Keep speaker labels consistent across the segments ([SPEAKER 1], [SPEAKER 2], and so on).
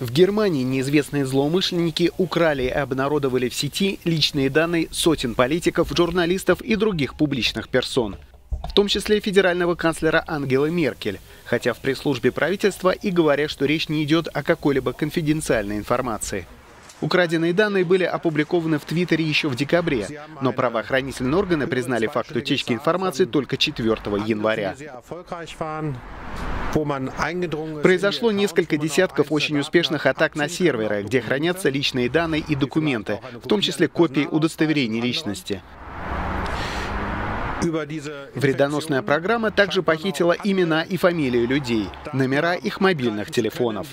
[SPEAKER 1] В Германии неизвестные злоумышленники украли и обнародовали в сети личные данные сотен политиков, журналистов и других публичных персон. В том числе федерального канцлера Ангелы Меркель, хотя в пресс-службе правительства и говорят, что речь не идет о какой-либо конфиденциальной информации. Украденные данные были опубликованы в Твиттере еще в декабре, но правоохранительные органы признали факт утечки информации только 4 января. Произошло несколько десятков очень успешных атак на серверы, где хранятся личные данные и документы, в том числе копии удостоверений личности. Вредоносная программа также похитила имена и фамилии людей, номера их мобильных телефонов.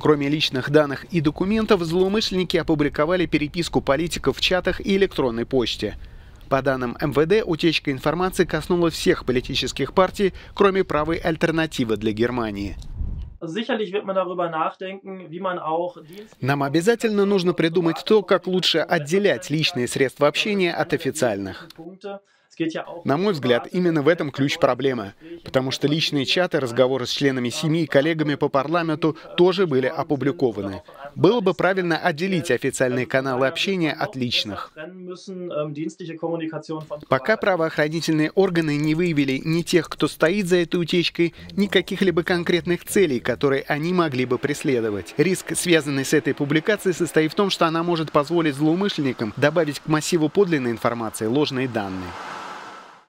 [SPEAKER 1] Кроме личных данных и документов, злоумышленники опубликовали переписку политиков в чатах и электронной почте. По данным МВД, утечка информации коснулась всех политических партий, кроме правой альтернативы для Германии. Нам обязательно нужно придумать то, как лучше отделять личные средства общения от официальных. На мой взгляд, именно в этом ключ проблемы, потому что личные чаты, разговоры с членами семьи и коллегами по парламенту тоже были опубликованы. Было бы правильно отделить официальные каналы общения от личных. Пока правоохранительные органы не выявили ни тех, кто стоит за этой утечкой, ни каких-либо конкретных целей, которые они могли бы преследовать. Риск, связанный с этой публикацией, состоит в том, что она может позволить злоумышленникам добавить к массиву подлинной информации ложные данные.